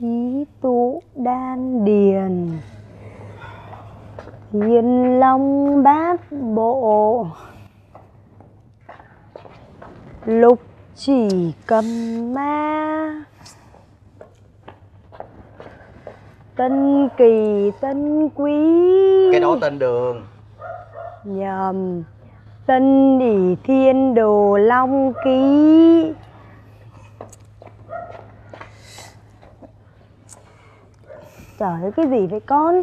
khí tụ đan điền. Thiên long bát bộ. Lục chỉ cầm ma. Tân kỳ tân quý. Cái đó tên đường. Nhầm. Tân ỷ thiên đồ long ký trời ơi cái gì vậy con.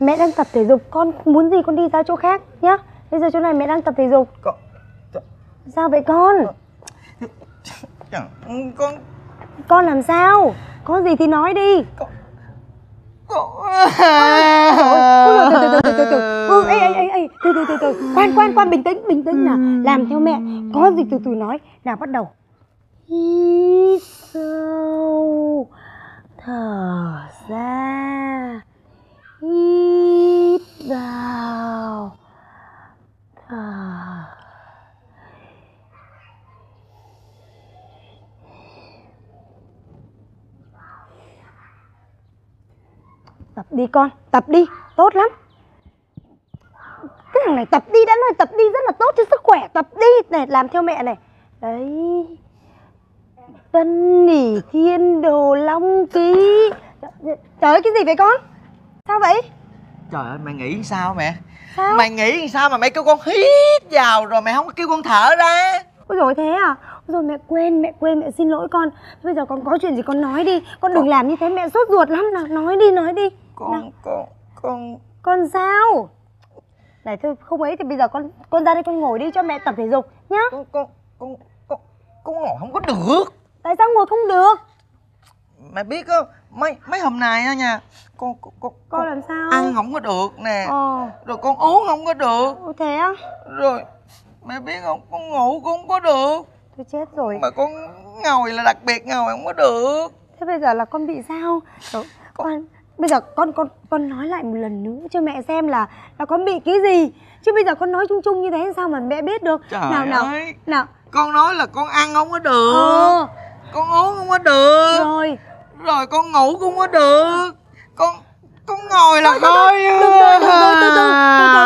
Mẹ đang tập thể dục con muốn gì con đi ra chỗ khác nhá. Bây giờ chỗ này mẹ đang tập thể dục. Con sao vậy con? Chẳng con con làm sao? Có gì thì nói đi. Con ừ, ê, ê, ê, ê, từ từ từ từ. Quan quan quan bình tĩnh bình tĩnh nào. Làm theo mẹ. Có gì từ từ nói. Nào bắt đầu. Hít sâu thở ra. Hít vào. Thở. Tập đi con, tập đi, tốt lắm. Cái thằng này tập đi đã nói tập đi rất là tốt cho sức khỏe, tập đi, này, làm theo mẹ này. Đấy tân nỉ thiên đồ long ký. Trời ơi cái gì vậy con? Sao vậy? Trời ơi mẹ nghĩ sao mẹ? Sao? Mày nghĩ sao mà mẹ kêu con hít vào rồi mẹ không có kêu con thở ra? Ôi rồi thế à? Ôi rồi mẹ quên mẹ quên mẹ xin lỗi con. Bây giờ con có chuyện gì con nói đi. Con đừng làm như thế mẹ sốt ruột lắm. Nào nói đi nói đi. Nào. con con con con sao? Này thôi không ấy thì bây giờ con con ra đây con ngồi đi cho mẹ tập thể dục nhá. Con con con con con ngồi không có được tại sao ngồi không được? Mẹ biết không mấy mấy hôm nay á nha con con con, con làm sao? ăn không có được nè ờ. rồi con uống không có được. Ôi thế á? Rồi mẹ biết không con ngủ cũng không có được. Tôi chết rồi. Mà con ngồi là đặc biệt ngồi không có được. Thế bây giờ là con bị sao? Rồi, con bây giờ con con con nói lại một lần nữa cho mẹ xem là là con bị cái gì. Chứ bây giờ con nói chung chung như thế sao mà mẹ biết được? Trời nào nào ơi. nào. Con nói là con ăn không có được. Ờ con uống không có được. Rồi. Rồi con ngủ cũng không có được. Con con ngồi là thôi từ từ từ từ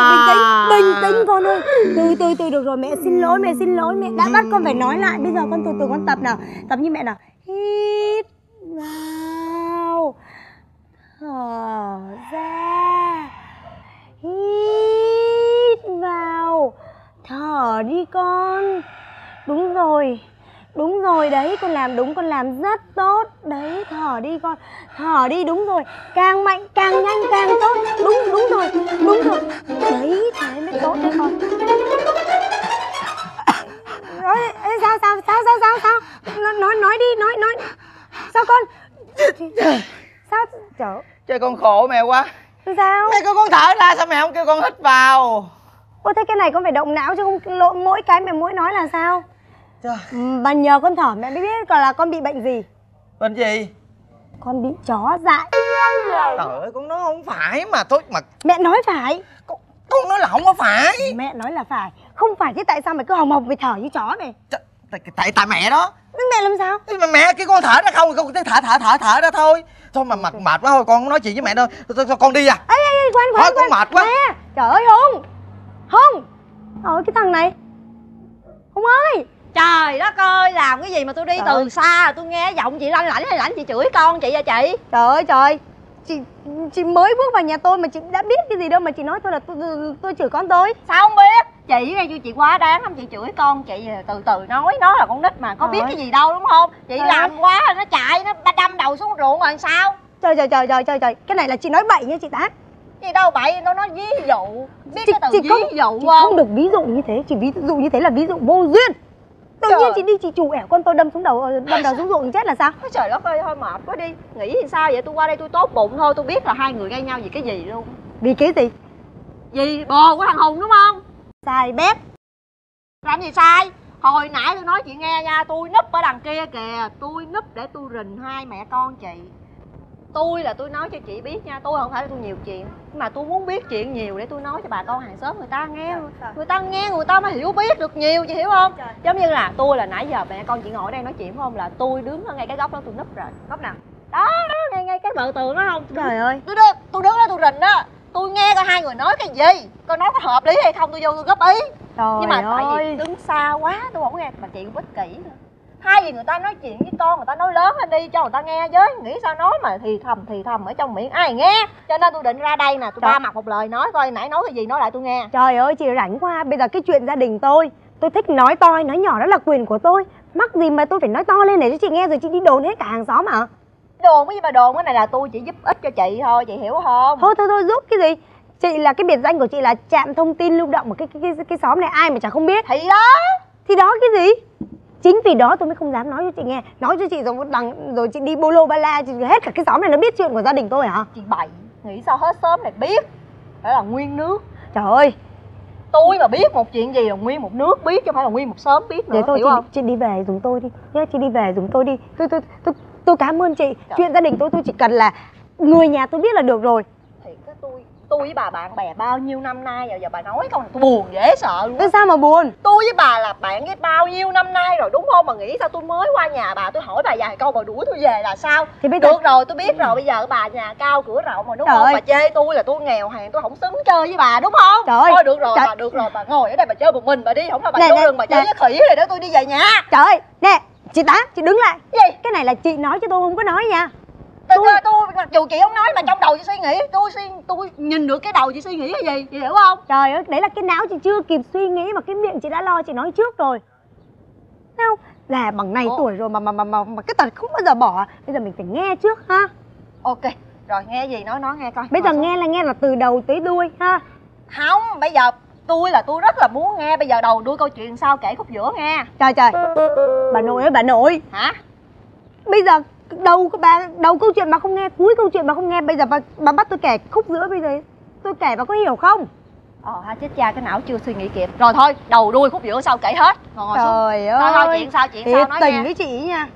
bình tĩnh bình tĩnh con ơi. Từ từ từ được rồi mẹ xin lỗi mẹ xin lỗi mẹ. Đã bắt con phải nói lại bây giờ con từ từ con tập nào. Tập như mẹ nào. Hít vào. Thở ra. Hít vào. Thở đi con. Đúng rồi đúng rồi đấy con làm đúng con làm rất tốt. Đấy thở đi con thở đi đúng rồi. Càng mạnh càng nhanh càng tốt. Đúng đúng rồi đúng rồi. Đấy thế mới tốt đấy con. Nói ê, sao sao sao sao sao sao? Nói nói đi nói nói. Sao con? Sao? Trời trời con khổ mẹ quá. Sao? Mẹ kêu con thở ra sao mẹ không kêu con hít vào? Ô thế cái này con phải động não chứ không lỗi mỗi cái mẹ mỗi nói là sao trời. Ừ, Bà nhờ con thở mẹ mới biết còn là con bị bệnh gì. Bệnh gì? Con bị chó dại. Trời ơi con nói không phải mà thôi mà. Mẹ nói phải. Con, con nói là không có phải. Mẹ nói là phải. Không phải chứ tại sao mày cứ hồng hồng về thở như chó này Trời, tại, tại tại mẹ đó. Mẹ làm sao? Mà mẹ kêu con thở ra không con cứ thở thở thở thở ra thôi. Thôi mà mệt mệt quá thôi con không nói chuyện với mẹ đâu. Thôi, con đi à. Ê ê ê khoan Thôi, con mệt quá. Mẹ Trời ơi Hùng. Hùng. Ôi cái thằng này. Hùng ơi Trời đất ơi, làm cái gì mà tôi đi Trời từ ơi. xa tôi nghe giọng chị lanh lảnh hay lảnh chị chửi con chị à chị Trời ơi trời Chị chị mới bước vào nhà tôi mà chị đã biết cái gì đâu mà chị nói tôi là tôi, tôi, tôi chửi con tôi Sao không biết? Chị đây cho chị quá đáng lắm chị chửi con chị từ từ nói nó là con nít mà có Trời biết ơi. cái gì đâu đúng không? Chị Trời làm ơi. quá nó chạy nó đâm đầu xuống ruộng rồi sao? Trời trời trời trời trời trời Cái này là chị nói bậy nha chị Tác Gì đâu bậy nó nói ví dụ Biết chị, cái từ chị ví không, dụ chị không? không được ví dụ như thế Chỉ ví dụ như thế là ví dụ vô duyên Nhiên chị đi chị chủ ẻo con tôi đâm xuống đầu ờ, Đâm đầu xuống ruộng chết là sao? Ôi Trời đất ơi thôi mệt quá đi. Nghĩ thì sao vậy? Tôi qua đây tôi tốt bụng thôi Tôi biết là hai người gây nhau vì cái gì luôn. Vì cái gì? Vì bồ của thằng Hùng đúng không? Sai bét Làm gì sai? Hồi nãy tôi nói chị nghe nha Tôi núp ở đằng kia kìa. Tôi núp để tôi rình hai mẹ con chị Tôi là tôi nói cho chị biết nha Tôi không phải tôi nhiều chuyện Mà tôi muốn biết chuyện nhiều để tôi nói cho bà con hàng xóm người ta nghe. Người ta nghe người ta mới hiểu biết được nhiều chị hiểu không? Giống như là tôi là nãy giờ mẹ con chị ngồi đây nói chuyện phải không? Là tôi đứng ở ngay cái góc đó tôi núp rồi. Góc nào? Đó đó ngay ngay cái bờ tường đó không? Trời ơi. Tôi đứng tôi đứng đó tôi rình đó tôi nghe coi hai người nói cái gì? Coi nói có hợp lý hay không tôi vô tôi góp ý. Trời nhưng mà tại vì ơi. đứng xa quá tôi không nghe mà chị cũng ích kỷ nữa thay vì người ta nói chuyện với con người ta nói lớn lên đi cho người ta nghe với nghĩ sao nói mà thì thầm thì thầm ở trong miệng. Ai nghe? Cho nên tôi định ra đây nè tôi ba mặt một lời nói coi nãy nói cái gì nói lại tôi nghe. Trời ơi chị rảnh quá. Bây giờ cái chuyện gia đình tôi tôi thích nói to hay nói nhỏ đó là quyền của tôi. Mắc gì mà tôi phải nói to lên để cho chị nghe rồi chị đi đồn hết cả hàng xóm hả? Đồn cái gì mà đồn? Cái này là tôi chỉ giúp ích cho chị thôi chị hiểu không? Thôi thôi thôi giúp cái gì? Chị là cái biệt danh của chị là trạm thông tin lưu động ở cái cái cái, cái xóm này ai mà chả không biết. Thì đó. Thì đó cái gì chính vì đó tôi mới không dám nói cho chị nghe. Nói cho chị rồi một đằng rồi chị đi bolo ba la chị hết cả cái xóm này nó biết chuyện của gia đình tôi hả? Chị bậy nghĩ sao hết sớm này biết? Đó là nguyên nước. Trời ơi. Tôi mà biết một chuyện gì là nguyên một nước biết chứ không phải là nguyên một xóm biết nữa để thôi hiểu chị, không? chị đi về dùng tôi đi. Nhé chị đi về dùng tôi đi. Tôi tôi tôi tôi cảm ơn chị. Chuyện gia đình tôi tôi chỉ cần là người nhà tôi biết là được rồi. Thì cái tôi tôi với bà bạn bè bao nhiêu năm nay rồi giờ bà nói tôi buồn dễ sợ luôn. Thế sao mà buồn? Tôi với bà là bạn với bao nhiêu năm nay rồi đúng không? Mà nghĩ sao tôi mới qua nhà bà tôi hỏi bà vài câu bà đuổi tôi về là sao? Thì bây giờ được rồi. tôi biết rồi bây giờ bà nhà cao cửa rộng mà đúng Trời không? ơi. bà chê tôi là tôi nghèo hèn tôi không xứng chơi với bà đúng không? Trời ơi. thôi được rồi Trời- bà được rồi bà ngồi ở đây bà chơi một mình bà đi không là bà Nè, nè, rừng bà chơi nè. với khỉ rồi đó tôi đi về nhà. Trời ơi nè chị tám chị đứng lại. Gì? Cái này là chị nói cho tôi không có nói nha tôi Tôi- tôi, tôi dù chị không nói mà trong đầu chị suy nghĩ tôi suy tôi nhìn được cái đầu chị suy nghĩ cái gì chị hiểu không? Trời ơi đấy là cái não chị chưa kịp suy nghĩ mà cái miệng chị đã lo chị nói trước rồi. Thấy không? Là bằng này Ủa? tuổi rồi mà mà mà mà, mà cái tật không bao giờ bỏ. Bây giờ mình phải nghe trước ha. Ok rồi nghe gì nói nói nghe coi. Bây giờ nghe là nghe là từ đầu tới đuôi ha. Không bây giờ tôi là tôi rất là muốn nghe bây giờ đầu đuôi câu chuyện sao kể khúc giữa nghe. Trời trời. Bà nội ơi bà nội. Hả? Bây giờ đầu bà đầu câu chuyện bà không nghe cuối câu chuyện bà không nghe bây giờ bà bà bắt tôi kể khúc giữa bây giờ tôi kể bà có hiểu không? Ờ ha chết cha cái não chưa suy nghĩ kịp. Rồi thôi đầu đuôi khúc giữa sau kể hết? Ngồi, ngồi xuống. Trời thôi thôi ơi. chuyện sao chuyện thiệt sao nói tình nghe. với chị nha.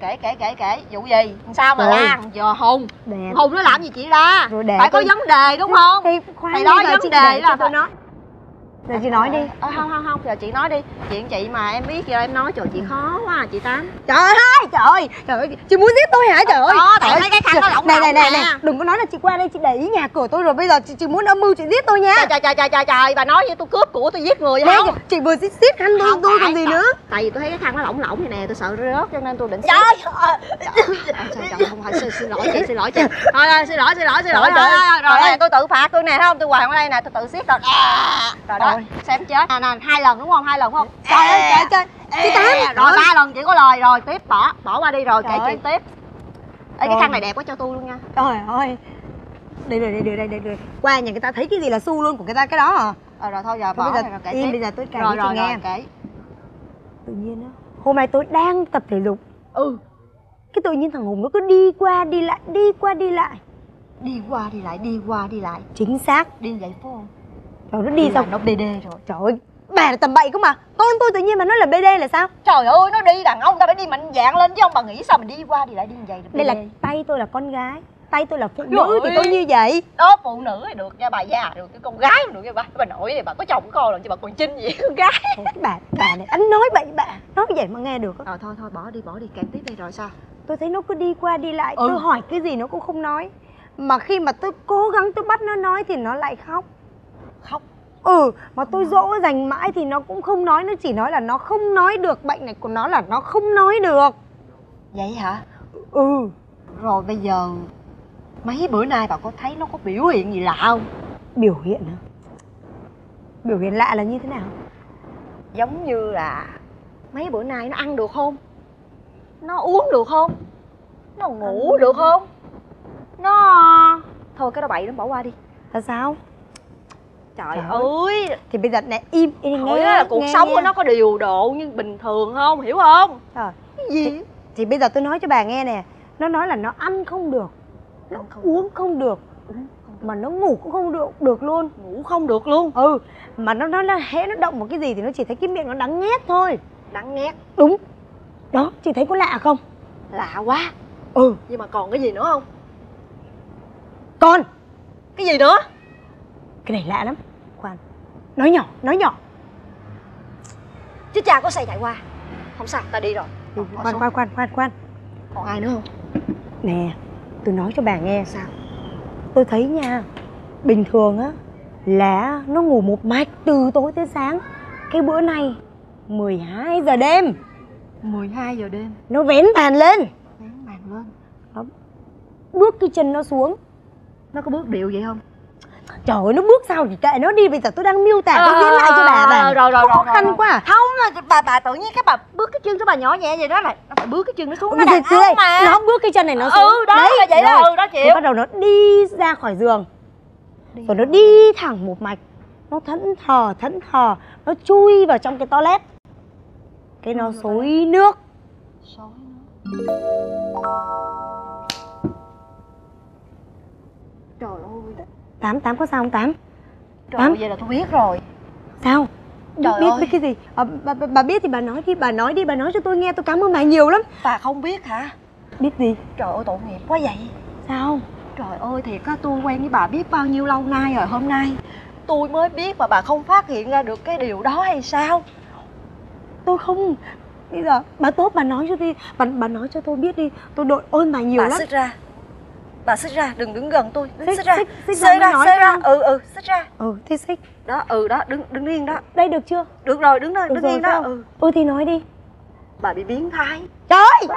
Kể kể kể kể. Vụ gì? Sao mà Rồi. la giờ hùng. Đẹp. Hùng nó làm gì chị ra? Rồi phải có vấn đề đúng không? Thì Thì đó vấn đề là tôi nói giờ chị nói đi. Ờ không không không giờ chị nói đi. Chuyện chị mà em biết giờ em nói trời chị khó quá à, chị tám. Trời ơi trời ơi trời ơi chị muốn giết tôi hả trời ơi? Đó, tại mấy cái khăn nó lỏng này này này nè. này đừng có nói là chị qua đây chị để ý nhà cửa tôi rồi bây giờ chị, chị muốn âm mưu chị giết tôi nha. Trời trời trời trời trời bà nói với tôi cướp của tôi giết người không? chị vừa giết giết hắn tôi tôi còn gì nữa. Tại vì tôi thấy cái khăn nó lỏng lỏng vậy nè tôi sợ rớt cho nên tôi định trời ơi Trời, không phải xin, lỗi chị xin lỗi chị. Thôi xin lỗi xin lỗi xin lỗi rồi rồi, rồi, tôi tự phạt tôi nè thấy không? Tôi hoàng ở đây nè tôi tự siết rồi. Rồi đó Rồi. xem chết. Nè nè hai lần đúng không? Hai lần đúng không? Trời ơi trời trời. chị tám. rồi ba lần chỉ có lời rồi tiếp bỏ bỏ qua đi rồi kể chuyện tiếp. Ê, cái Rồi. khăn này đẹp quá cho tôi luôn nha. Trời ơi. Đây đây đây đây đây đây đây. Qua nhà người ta thấy cái gì là xu luôn của người ta cái đó à? Rồi rồi thôi giờ bỏ bây giờ rồi kể im bây giờ tôi kể rồi cho chị rồi nghe. rồi kể. Tự nhiên á hôm nay tôi đang tập thể dục. Ừ. Cái tự nhiên thằng hùng nó cứ đi qua đi lại đi qua đi lại. Đi qua đi lại đi qua đi lại. Chính xác. Đi vậy phải không rồi nó đi xong. nó bd rồi. Trời ơi bà là tầm bậy không mà. Con tôi tự nhiên mà nói là bd là sao? Trời ơi nó đi đàn ông ta phải đi mạnh dạn lên chứ ông bà nghĩ sao mình đi qua đi lại đi như vậy được đây là tay tôi là con gái tay tôi là phụ Trời nữ thì tôi như vậy. Đó phụ nữ thì được nha bà già được cái con gái được nha bà. Bà nội này bà có chồng con rồi chứ bà còn chinh gì con gái. Bà bà này anh nói bậy bạ nói vậy mà nghe được á. Rồi thôi thôi bỏ đi bỏ đi kèm tiếp đi rồi sao? Tôi thấy nó cứ đi qua đi lại Ừ. tôi hỏi cái gì nó cũng không nói. Mà khi mà tôi cố gắng tôi bắt nó nói thì nó lại khóc ừ mà tôi dỗ dành mãi thì nó cũng không nói nó chỉ nói là nó không nói được bệnh này của nó là nó không nói được. Vậy hả? Ừ. Rồi bây giờ mấy bữa nay bà có thấy nó có biểu hiện gì lạ không? Biểu hiện hả? Biểu hiện lạ là như thế nào? Giống như là mấy bữa nay nó ăn được không? Nó uống được không? Nó ngủ được không? Nó thôi cái đó bậy lắm bỏ qua đi. Là sao trời ơi. thì bây giờ nè im im nghe là cuộc nghe, sống nghe. của nó có điều độ như bình thường không? Hiểu không? Trời, cái gì? Thì bây giờ tôi nói cho bà nghe nè nó nói là nó ăn không được nó không uống không được mà nó ngủ cũng không được được luôn. Ngủ không được luôn. Ừ mà nó nói là hễ nó động vào cái gì thì nó chỉ thấy cái miệng nó đắng nghét thôi. Đắng nghét. Đúng. Đó chị thấy có lạ không? Lạ quá. Ừ. Nhưng mà còn cái gì nữa không? Con. Cái gì nữa? Cái này lạ lắm nói nhỏ nói nhỏ. Chứ cha có xe chạy qua. Không sao ta đi rồi. Ừ, khoan khoan khoan khoan khoan. Còn ai nữa không? Nè, tôi nói cho bà nghe sao. Tôi thấy nha Bình thường á Là nó ngủ một mạch từ tối tới sáng. Cái bữa này 12 giờ đêm. 12 giờ đêm. Nó vén bàn lên. Vén bàn lên. Bước cái chân nó xuống. Nó có bước điệu vậy không? Trời ơi, nó bước sao thì kệ nó đi Bây giờ tôi đang miêu tả tôi diễn lại cho bà bà. Rồi, rồi, Khó khăn quá. À. Không, mà bà bà tự nhiên cái bà bước cái chân cái bà nhỏ nhẹ vậy đó là Nó phải bước cái chân nó xuống Nó đàn ông mà. Nó bước cái chân này nó xuống. Ừ, đó là vậy đó, rồi. ừ, đó chịu. Bắt đầu nó đi ra khỏi giường. Rồi nó đi thẳng một mạch. Nó thẫn thờ, thẫn thờ. Nó chui vào trong cái toilet. Cái nó xối nước. Xối nó. Trời ơi Tám, tám có sao không Tám? Trời Tám. vậy là tôi biết rồi Sao? Trời biết, ơi. biết cái gì? À, bà, bà, bà biết thì bà nói đi, bà nói đi, bà nói cho tôi nghe tôi cảm ơn bà nhiều lắm Bà không biết hả? Biết gì? Trời ơi tội nghiệp quá vậy Sao? Trời ơi thiệt á tôi quen với bà biết bao nhiêu lâu nay rồi hôm nay Tôi mới biết mà bà không phát hiện ra được cái điều đó hay sao Tôi không Bây giờ bà tốt bà nói cho đi Bà, bà nói cho tôi biết đi Tôi đội ơn bà nhiều Bà lắm xích ra Bà xích ra đừng đứng gần tôi. Xích- Xích ra. xích- xích Xích ra xích ra. Ừ ừ xích ra. Ừ thế xích. Đó ừ đó đứng đứng yên đó. Đây được chưa? Được rồi đứng đó đứng rồi yên đó ừ. Ừ thì nói đi. Bà bị biến thái. Trời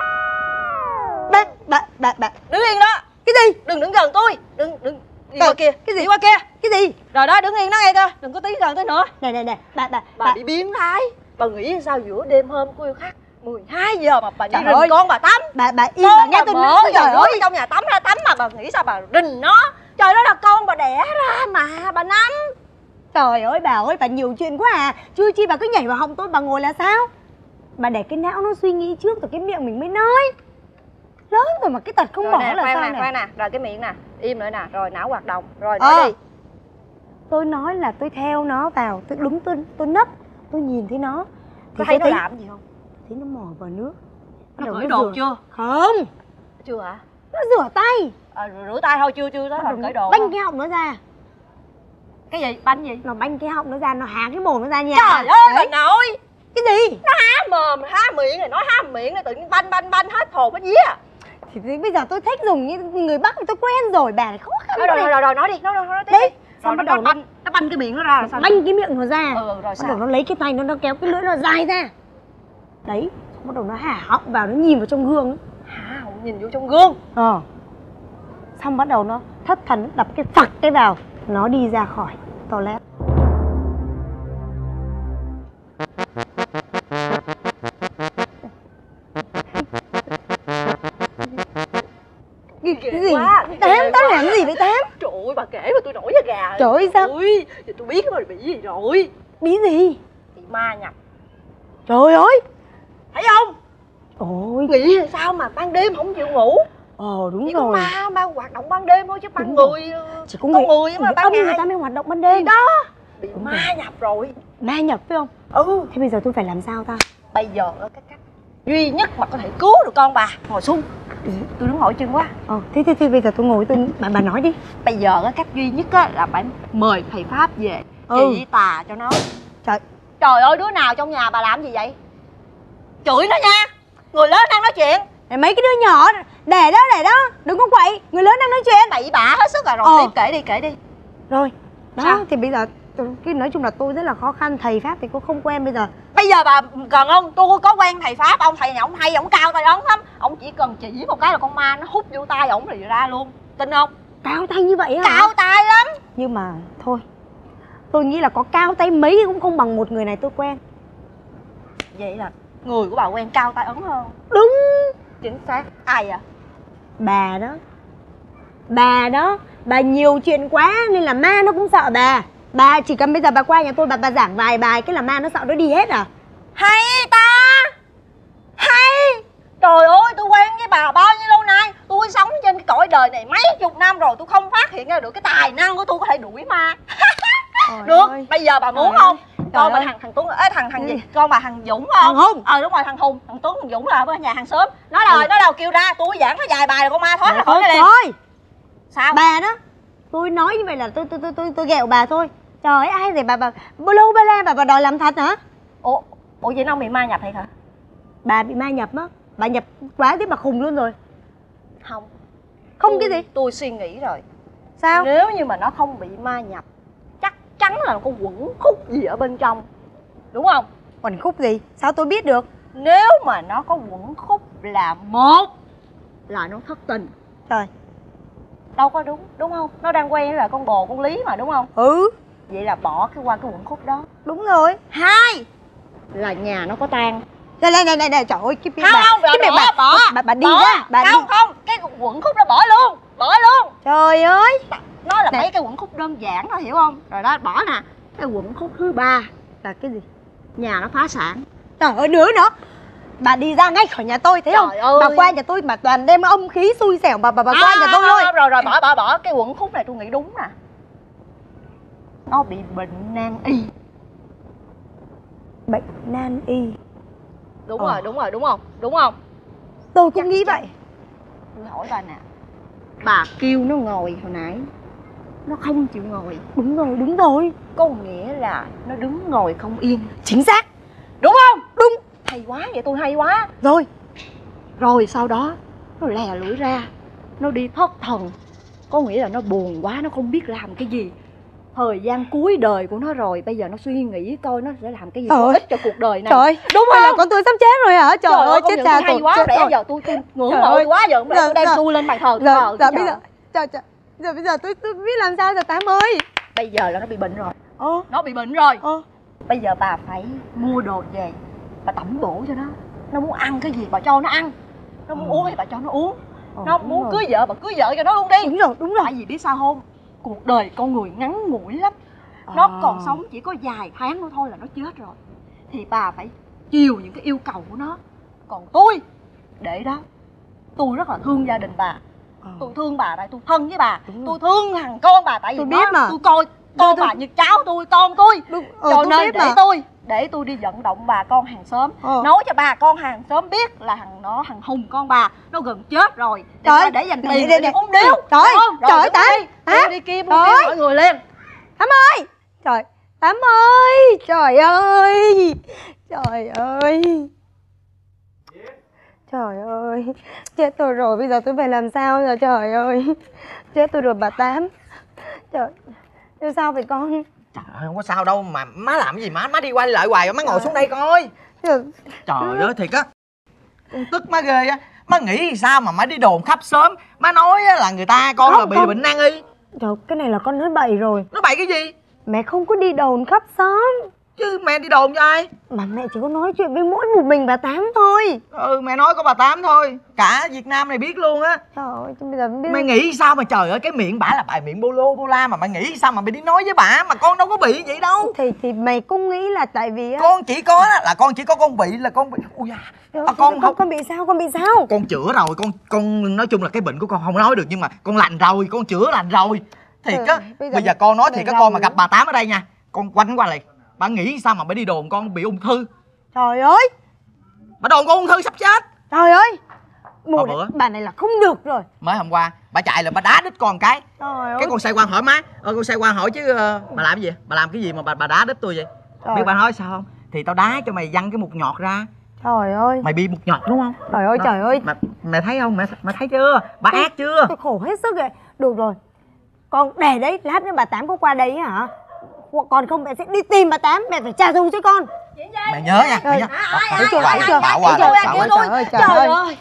Bà, bà, bà, bà Đứng yên đó. Cái gì? Đừng đứng gần tôi. Đừng đừng Đi Ờ, qua kia. cái gì? Đi qua kia. Cái gì? Rồi đó đứng yên đó nghe cơ Đừng có tí gần tới nữa. Này này này Bà, bà, Bà bị biến thái. Bà nghĩ sao giữa đêm hôm của yêu khác 12 giờ mà bà đi Trời rình ơi. con bà tắm. Bà, bà im con bà nghe tôi nói Trời ơi. ở trong nhà tắm ra tắm mà bà nghĩ sao bà rình nó. Trời đó là con bà đẻ ra mà bà nắm Trời ơi bà ơi bà nhiều chuyện quá à. Chưa chi bà cứ nhảy vào họng tôi bà ngồi là sao? Bà để cái não nó suy nghĩ trước rồi cái miệng mình mới nói. Lớn rồi mà cái tật không rồi bỏ nè là khoan sao nè nè? khoan nè. Rồi cái miệng nè im lại nè. Rồi não hoạt động. Rồi nói Ờ. đi. Tôi nói là tôi theo nó vào Tôi đúng tôi, tôi nấp Tôi nhìn thấy nó. Thì thấy nó tôi làm gì không thấy nó mò vào nước. Bắt nó cởi đồ rửa- chưa? Không. Chưa hả? Nó rửa tay. À, rồi rửa tay thôi chưa chưa tới Bắt rồi đầu cởi đồ banh không? cái họng nó ra. Cái gì? Banh gì? Nó banh cái họng nó ra Nó há cái mồm nó ra nhà trời ơi bà nội! Cái gì? Nó há mồm há miệng rồi nói há miệng này tự nhiên banh banh banh hết hồn hết vía. Thì, thì bây giờ tôi thích dùng như người Bắc tôi quen rồi Bà này khó khăn rồi rồi đi. rồi, rồi nói đi nói nói nói tiếp đi. xong rồi bắt đầu nó- banh nó banh cái miệng nó ra là sao? banh cái miệng nó ra. Ừ rồi bắt sao? đầu nó lấy cái tay nó nó kéo cái lưỡi nó dài ra đấy bắt đầu nó hả họng vào nó nhìn vào trong gương ấy. hả không nhìn vô trong gương? Ờ. Xong bắt đầu nó thất thần nó đập cái phật cái vào nó đi ra khỏi toilet. Cái, cái gì? quá, tám tám làm cái gì vậy tám trời ơi bà kể mà tôi nổi da gà Trời ơi, sao? giờ tôi biết mà bị gì rồi. Bí gì? Bị ma nhập. Trời ơi thấy không? Ôi. Nghĩ sao mà ban đêm không chịu ngủ? Ờ đúng chỉ rồi. ma ma hoạt động ban đêm thôi chứ ban Đúng người chỉ có con người người mà ban âm người ngày. ta mới hoạt động ban thì đêm đó bị Đúng ma rồi. nhập rồi. Ma nhập phải không? Ừ. Thế bây giờ tôi phải làm sao ta? Bây giờ cái cách duy nhất mà có thể cứu được con bà ngồi xuống. Tôi đứng mỏi chân quá. Ờ thế thế, thế bây giờ tôi ngồi tôi bà bà nói đi. Bây giờ á, cách duy nhất á, là phải mời thầy pháp về Ừ. tà cho nó. Trời. Trời ơi đứa nào trong nhà bà làm gì vậy chửi nó nha. Người lớn đang nói chuyện. Này, mấy cái đứa nhỏ để đó để đó. Đừng có quậy người lớn đang nói chuyện. Bậy bạ hết sức rồi. Rồi Ờ. tiếp kể đi kể đi. Rồi đó Sao? thì bây giờ tôi, cái nói chung là tôi rất là khó khăn. Thầy pháp thì cũng không quen bây giờ. Bây giờ bà cần không tôi có quen thầy pháp. Ông thầy này ông hay ông cao tay ấn lắm. Ông chỉ cần chỉ một cái là con ma nó hút vô tay ổng rồi ra luôn. Tin không? Cao tay như vậy hả? Cao tay lắm. Nhưng mà thôi tôi nghĩ là có cao tay mấy cũng không bằng một người này tôi quen. Vậy là người của bà quen cao tay ấn hơn. Đúng. Chính xác. Ai à bà đó. Bà đó. Bà nhiều chuyện quá nên là ma nó cũng sợ bà. Bà chỉ cần bây giờ bà qua nhà tôi bà bà giảng vài bài cái là ma nó sợ nó đi hết à. Hay ta? Hay. Trời ơi tôi quen với bà bao nhiêu lâu nay? Tôi sống trên cái cõi đời này mấy chục năm rồi tôi không phát hiện ra được cái tài năng của tôi có thể đuổi ma. Được ơi. bây giờ bà muốn Trời không? ơi. Con bà thằng thằng tuấn ấy thằng thằng gì? Ừ. con bà thằng dũng không? Thằng Hùng. ờ đúng rồi thằng hùng. Thằng tuấn thằng dũng là ở nhà hàng xóm. Nói rồi Ừ. nói đâu kêu ra tôi giảng nó vài bài là con ma thoát ra khỏi thôi, đây thôi. Sao? Bà đó tôi nói như vậy là tôi tôi tôi tôi, tôi ghẹo bà thôi. Trời ơi ai để bà bà bô lô bê la bà bà đòi làm thật hả? Ủa ủa vậy nó bị ma nhập hay hả? Bà bị ma nhập á. Bà nhập quá thế bà khùng luôn rồi. Không. Không tôi, cái gì? Tôi suy nghĩ rồi. Sao? Nếu như mà nó không bị ma nhập chắn là nó có quẩn khúc gì ở bên trong Đúng không? Quần khúc gì? Sao tôi biết được? Nếu mà nó có quẩn khúc là một Là nó thất tình Trời Đâu có đúng, đúng không? Nó đang quen với là con bồ, con Lý mà đúng không? Ừ Vậy là bỏ cái qua cái quẩn khúc đó Đúng rồi Hai Là nhà nó có tan Đây đây đây đây, đây. trời ơi cái Không không, cái bỏ, bà, bỏ, bà, bà đi bỏ. ra bà Không đi không, cái quẩn khúc đó bỏ luôn Bỏ luôn Trời ơi Nó là mấy cái quẩn khúc đơn giản thôi hiểu không? Rồi đó, bỏ nè Cái quẩn khúc thứ ba Là cái gì? Nhà nó phá sản Trời ơi đứa nữa Bà đi ra ngay khỏi nhà tôi thấy không? Trời ơi. Bà qua nhà tôi mà toàn đem âm khí xui xẻo bà bà bà qua À, nhà tôi thôi. không, Rồi rồi bỏ bỏ bỏ Cái quẩn khúc này tôi nghĩ đúng nè Nó bị bệnh nan y Bệnh nan y. Đúng Ờ. rồi, đúng rồi, đúng không? Đúng không? Tôi cũng Chắc nghĩ chắn. vậy. Tôi hỏi bà nè Bà kêu nó ngồi hồi nãy Nó không chịu ngồi Đúng rồi, đúng rồi. Có nghĩa là nó đứng ngồi không yên Chính xác. Đúng không? Đúng. Hay quá, vậy tôi hay quá Rồi. Rồi sau đó Nó lè lưỡi ra Nó đi thất thần Có nghĩa là nó buồn quá, nó không biết làm cái gì Thời gian cuối đời của nó rồi Bây giờ nó suy nghĩ coi nó sẽ làm cái gì Trời có ơi. ích cho cuộc đời này Trời Đúng Vậy là không? con tôi sắp chết rồi hả? Trời, ơi công chết cha tôi hay tôi quá để rồi. giờ tôi tôi ngưỡng Trời mộ ơi. quá giờ tôi đem giờ- tôi lên bàn thờ thờ giờ bây trời. giờ trời trời giờ bây giờ tôi tôi biết làm sao giờ tám ơi. Bây giờ là nó bị bệnh rồi. Ờ Nó bị bệnh rồi. Ờ Bây giờ bà phải mua đồ về Bà tẩm bổ cho nó. Nó muốn ăn cái gì bà cho nó ăn. Nó muốn Ừ. uống thì bà cho nó uống. Ờ, Nó muốn rồi. cưới vợ bà cưới vợ cho nó luôn đi. Đúng rồi đúng rồi. Tại vì biết sao không? Cuộc đời con người ngắn ngủi lắm. Nó À. còn sống chỉ có vài tháng nữa thôi là nó chết rồi. Thì bà phải chiều những cái yêu cầu của nó. Còn tôi Để đó Tôi rất là thương gia đình bà Ờ. Tôi thương bà tại tôi thân với bà. Tôi thương thằng con bà tại vì Tôi nó- biết mà. Tôi coi con tôi- bà như cháu tôi, con tôi. Đúng. Ờ, Cho nên để mà. tôi Để tôi đi vận động bà con hàng xóm. Ờ. Nói cho bà con hàng xóm biết là thằng nó thằng Hùng con bà Nó gần chết rồi. Để, Trời để dành tiền để uống điếu. Trời không? trời Tám, tôi đi, kia mọi người lên. Tám ơi. Trời Tám ơi. Trời ơi. Trời ơi trời ơi chết tôi rồi bây giờ tôi phải làm sao giờ? Trời ơi chết tôi rồi bà Tám. Trời Thế sao vậy con? Trời ơi, không có sao đâu mà má làm cái gì má? Má đi qua đi lại hoài má ngồi xuống đây coi. Trời, trời ơi thiệt á. Con tức má ghê á. Má nghĩ sao mà má đi đồn khắp sớm má nói là người ta con Không, là bị không. bệnh nan y. Trời cái này là con nói bậy rồi. Nó bậy cái gì? Mẹ không có đi đồn khắp xóm chứ mẹ đi đồn cho ai? Mà mẹ chỉ có nói chuyện với mỗi một mình bà Tám thôi. Ừ mẹ nói có bà tám thôi. Cả việt nam này biết luôn á. Trời ơi bây giờ biết. Mày nghĩ sao mà trời ơi cái miệng bả là bài miệng bô lô bô la mà mày nghĩ sao mà mày đi nói với bả mà con đâu có bị vậy đâu? Thì thì mày cũng nghĩ là tại vì á con chỉ có đó là con chỉ có con bị là con bị ui da. À, con không con bị sao con bị sao? Con chữa rồi con con nói chung là cái bệnh của con không nói được nhưng mà con lành rồi con chữa lành rồi. Thiệt Ừ, á. bây giờ bây giờ con nói thiệt á con mà gặp bà tám ở đây nha. Con quanh qua lại bà nghĩ sao mà bà đi đồn con bị ung thư? Trời ơi! Bà đồn con ung thư sắp chết. Trời ơi! Mùa Bà này, bà này là không được rồi. Mới hôm qua bà chạy là bà đá đít con cái. Trời ơi. cái con xoay qua hỏi má. Ờ, con xoay qua hỏi chứ ờ, bà làm cái gì? Bà làm cái gì mà bà bà đá đít tôi vậy? Trời. biết bà nói sao không? Thì tao đá cho mày văng cái mục nhọt ra. Trời ơi. Mày bị mục nhọt đúng không? Trời ơi Đó. trời ơi. Mày, mày thấy không? Mày, mày thấy chưa? Bà ác chưa? tôi khổ hết sức rồi. Được rồi. Con để đấy lát nữa bà tám có qua đây hả còn không mẹ sẽ đi tìm bà tám mẹ phải trả thù cho con. Mày nhớ nha mày nhớ. Ai, ai, Thấy chưa? Bảo- ai, bảo qua trời ơi trời ơi trời ơi.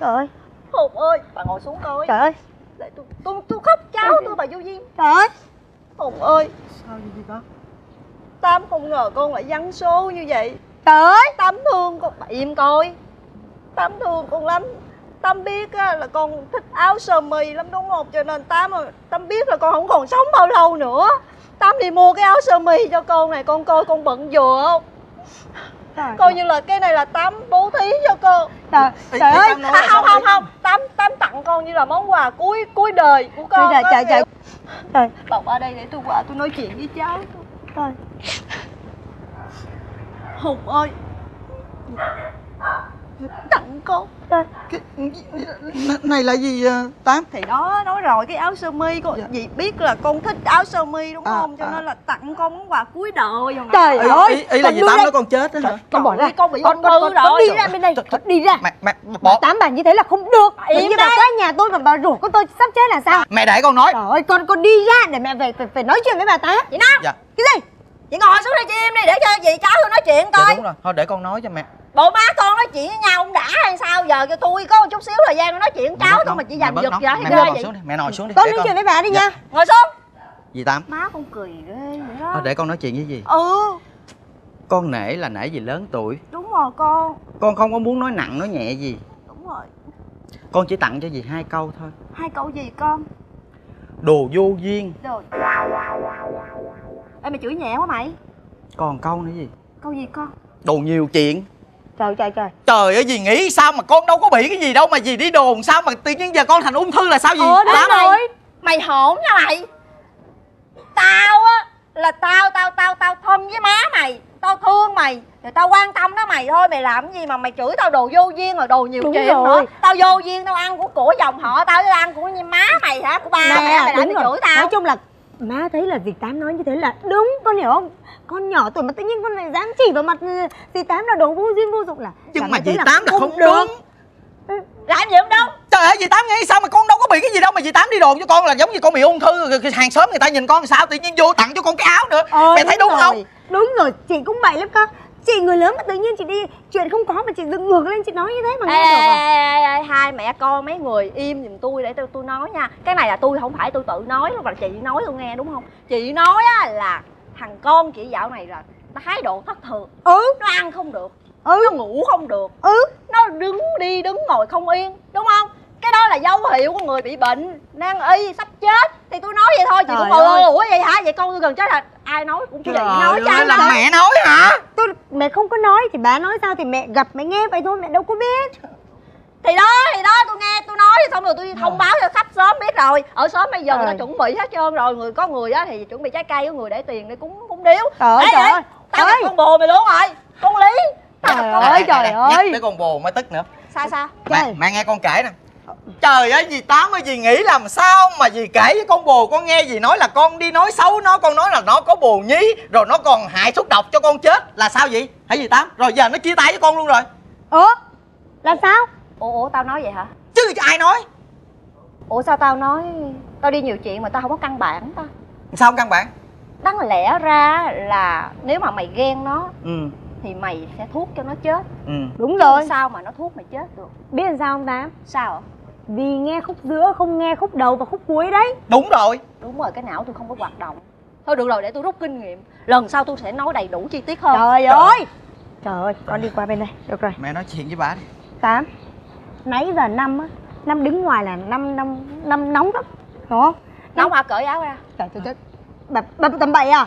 Trời ơi. Hùng ơi. Bà ngồi xuống coi trời ơi. Để tôi tôi tôi khóc cháu tôi bà vô duyên. trời ơi. Hùng ơi. Sao gì đó Tam không ngờ con lại vắng số như vậy. Trời ơi. Tám thương con bà im coi. Tám thương con lắm Tám biết á, là con thích áo sơ mi lắm đúng không? Cho nên Tám Tám biết là con không còn sống bao lâu nữa. Tám đi mua cái áo sơ mi cho con này Con coi con bận vừa không? Trời Coi như là cái này là Tám bố thí cho con trời, trời ơi. À, không không không. Tám Tám tặng con như là món quà cuối cuối đời của con trời trời. Trời. Trời. Bà qua đây để tôi qua tôi nói chuyện với cháu. Trời. Hùng ơi Tặng con. Trời cái, này là gì à, tám? Thì đó nói rồi cái áo sơ mi con Dạ. dì biết là con thích áo sơ mi đúng À, không? Cho à. nên là tặng con món quà cuối đời rồi Trời ý, ơi, ý, ý là gì? tám đây. nói con chết đó hả? con bỏ ra con bị con, con, con, con rồi đi ra bên đây con đi ra. Mẹ mẹ bỏ tám bà như thế là không được. Im như bà qua nhà tôi mà bà rủ con tôi sắp chết là sao? Mẹ để con nói. Trời ơi con con đi ra để mẹ về phải, phải nói chuyện với bà tám. Chị năm dạ. Cái gì? Chị ngồi xuống đây chị im đi để cho dì cháu tôi nói chuyện dạ coi. đúng rồi. Thôi để con nói cho mẹ bộ má con nói chuyện với nhau không đã hay sao? Giờ cho tôi có một chút xíu thời gian nói chuyện cháu thôi mà chị giành mẹ giật vậy mẹ ghê ngồi vậy. xuống đi mẹ ngồi xuống đi. Con nói chuyện với bà đi Dạ. nha ngồi xuống. Dì tám. Má con cười ghê vậy đó. Thôi để con nói chuyện với dì. Ừ. Con nể là nể gì lớn tuổi. Đúng rồi con. Con không có muốn nói nặng nói nhẹ gì. Đúng rồi. Con chỉ tặng cho dì hai câu thôi. Hai câu gì con? Đồ vô duyên. Rồi Ê mày chửi nhẹ quá mày. Còn câu nữa gì? Câu gì con? Đồ nhiều chuyện trời trời trời. Trời ơi dì nghĩ sao mà con đâu có bị cái gì đâu mà dì đi đồn sao mà tự nhiên giờ con thành ung thư là sao gì ờ đúng Tám? rồi. Mày hỗn nha mày. Tao á Là tao tao tao tao thân với má mày Tao thương mày Rồi tao quan tâm đó mày thôi Mày làm cái gì mà mày chửi tao đồ vô duyên rồi đồ nhiều Đúng chuyện rồi. nữa Tao vô duyên tao ăn của của dòng họ Tao ăn của như má mày hả Của ba mày hả? Mày làm đúng mày chửi tao nói chung là má thấy là dì tám nói như thế là đúng con hiểu không con nhỏ tuổi mà tự nhiên con lại dám chỉ vào mặt ừ, dì tám là đồ vô duyên vô dụng là nhưng mà dì tám là không được đúng. Làm gì không đúng trời ơi dì tám nghĩ sao mà con đâu có bị cái gì đâu mà dì tám đi đồn cho con là giống như con bị ung thư hàng xóm người ta nhìn con sao tự nhiên vô tặng cho con cái áo nữa. Ờ, mẹ thấy đúng rồi. không? Đúng rồi chị cũng vậy lắm con chị người lớn mà tự nhiên chị đi chuyện không có mà chị dựng ngược lên chị nói như thế mà ê, nghe được à? ê, ê, ê, hai mẹ con mấy người im giùm tôi để tôi tôi nói nha. Cái này là tôi không phải tôi tự nói mà chị nói tôi nghe đúng không? Chị nói á là thằng con chị dạo này là thái độ thất thường. Ừ. Nó ăn không được. Ừ. Nó ngủ không được. Ừ. Nó đứng đi đứng ngồi không yên đúng không? Cái đó là dấu hiệu của người bị bệnh nan y sắp chết. Thì tôi nói vậy thôi chị Trời cũng ơi. ủa vậy hả? Vậy con tôi gần chết là ai nói cũng chị trời nói cho ơi anh là mẹ nói hả? Tôi mẹ không có nói thì bà nói sao thì mẹ gặp mẹ nghe vậy thôi mẹ đâu có biết thì đó thì đó tôi nghe tôi nói xong rồi tôi đi thông báo cho khách sớm biết rồi. Ở xóm bây giờ người ta Trời. chuẩn bị hết trơn rồi người có người á thì chuẩn bị trái cây có người để tiền để cúng cúng điếu. Trời ơi trời ơi. tao gặp con bồ mày luôn rồi con lý. Tao Trời con ơi, trời ơi. nhắc tới con bồ mới tức nữa. Sao sao? Mẹ, mẹ nghe con kể nè. Trời ơi dì tám ơi dì nghĩ làm sao mà dì kể với con bồ con nghe dì nói là con đi nói xấu nó con nói là nó có bồ nhí rồi nó còn hại thuốc độc cho con chết. Là sao vậy hả dì tám? Rồi giờ nó chia tay với con luôn rồi. Ủa? Là sao ủa ủa tao nói vậy hả? Chứ ai nói? Ủa sao tao nói? Tao đi nhiều chuyện mà tao không có căn bản ta. Sao không căn bản? Đáng lẽ ra là nếu mà mày ghen nó ừ. thì mày sẽ thuốc cho nó chết. Ừ. Đúng Chứ rồi sao mà nó thuốc mày chết được. Biết làm sao không tám? Sao ạ? Vì nghe khúc giữa không nghe khúc đầu và khúc cuối đấy. Đúng rồi. Đúng rồi cái não tôi không có hoạt động. Thôi được rồi để tôi rút kinh nghiệm. Lần sau tôi sẽ nói đầy đủ chi tiết hơn. Trời ơi! Trời ơi con đi qua bên đây. Được rồi. Mẹ nói chuyện với bà đi. Tám nãy giờ năm á năm đứng ngoài là năm năm năm nóng lắm hiểu không? Nóng hả? Cởi áo ra. Trời trời trời bà bà tầm bậy à?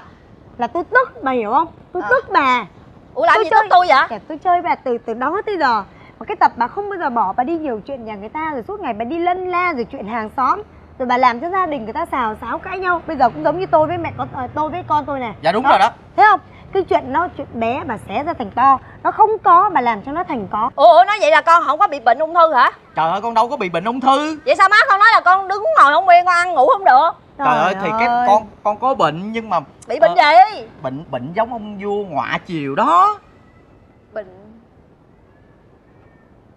Là tôi tức bà hiểu không? Tôi À. tức bà. Ủa làm Tôi gì chơi- tức tôi vậy? Kẻ tôi chơi bà từ từ đó tới giờ. Mà cái tập bà không bao giờ bỏ bà đi nhiều chuyện nhà người ta rồi suốt ngày bà đi lân la rồi chuyện hàng xóm. Rồi bà làm cho gia đình người ta xào xáo cãi nhau. Bây giờ cũng giống như tôi với mẹ con ờ, tôi với con tôi nè dạ đúng rồi đó. Thấy không cái chuyện nó chuyện bé bà xé ra thành to nó không có bà làm cho nó thành có. Ủa nói vậy là con không có bị bệnh ung thư hả? Trời ơi con đâu có bị bệnh ung thư. Vậy sao má con nói là con đứng ngồi không yên con ăn ngủ không được? Trời, ơi thì cái con con có bệnh nhưng mà bị bệnh Ờ. gì? bệnh bệnh giống ông vua ngọa chiều đó. Bệnh.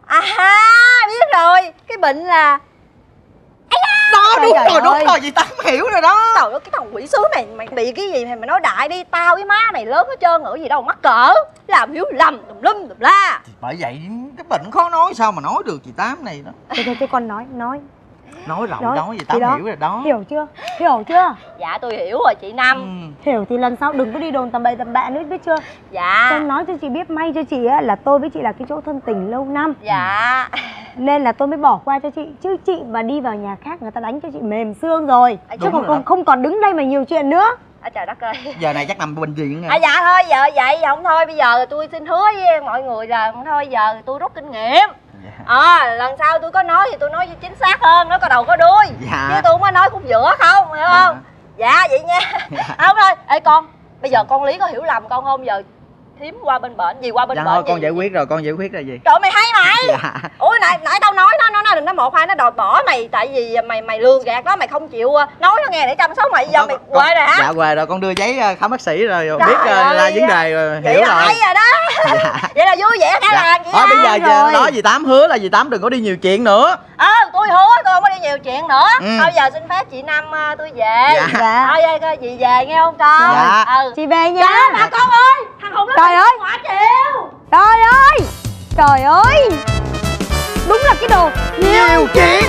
À ha biết rồi. Cái bệnh là đó Trời đúng trời rồi đúng ơi. rồi dì tám hiểu rồi đó. Trời ơi cái thằng quỷ sứ này mày bị cái gì mày mày nói đại đi. Tao với má mày lớn hết trơn ở gì đâu mắc cỡ. Làm hiếu lầm tùm lum tùm la. Thì bởi vậy cái bệnh khó nói sao mà nói được chị tám này đó? Thôi thôi con nói nói. Nói rộng Nói, nói gì đó. hiểu rồi đó. Hiểu chưa? Hiểu chưa? Dạ tôi hiểu rồi chị năm. Ừ. hiểu thì lần sau đừng có đi đồn tầm bậy tầm bạ nữa biết chưa? Dạ. Con nói cho chị biết may cho chị á là tôi với chị là cái chỗ thân tình lâu năm. Dạ nên là tôi mới bỏ qua cho chị. Chứ chị mà đi vào nhà khác người ta đánh cho chị mềm xương rồi. À, chứ còn rồi không, không còn đứng đây mà nhiều chuyện nữa. À trời đất ơi. Giờ này chắc nằm bệnh viện à nha dạ thôi giờ vậy giờ không thôi. Bây giờ tôi xin hứa với mọi người là không thôi giờ tôi rút kinh nghiệm. Dạ. à lần sau tôi có nói thì tôi nói chính xác hơn nó có đầu có đuôi. Dạ. chứ tôi không có nói khúc giữa không hiểu không? Dạ. Vậy nha. À, không thôi. Ê con bây giờ con lý có hiểu lầm con không? Giờ thím qua bên bệnh gì qua bên dạ bệnh thôi gì? con giải quyết rồi con giải quyết rồi gì? Trời mày hay mày dạ. Ủa nãy nãy tao nói nó một hai nó đòi bỏ mày tại vì mày mày lường gạt nó mày không chịu ờ, nói nó nghe để chăm sóc mày. Giờ mày quê rồi hả? dạ quê rồi con đưa giấy ờ, khám bác sĩ rồi Trời biết ờ, là ơi. vấn đề rồi vậy hiểu là rồi hay rồi. đó. Vậy là vui vẻ cả dạ. làng vậy thôi bây giờ nói dì tám hứa là dì tám đừng có đi nhiều chuyện nữa ờ tôi hứa tôi không có đi nhiều chuyện nữa Ừ. thôi giờ xin phép chị năm ờ, tôi về Dạ. Dạ. thôi ơi, coi chị về nghe không con Dạ. ừ chị về nha dạ bà con ơi thằng hùng nó Trời ơi. quả chiều trời ơi trời ơi đúng là cái đồ nhiều chuyện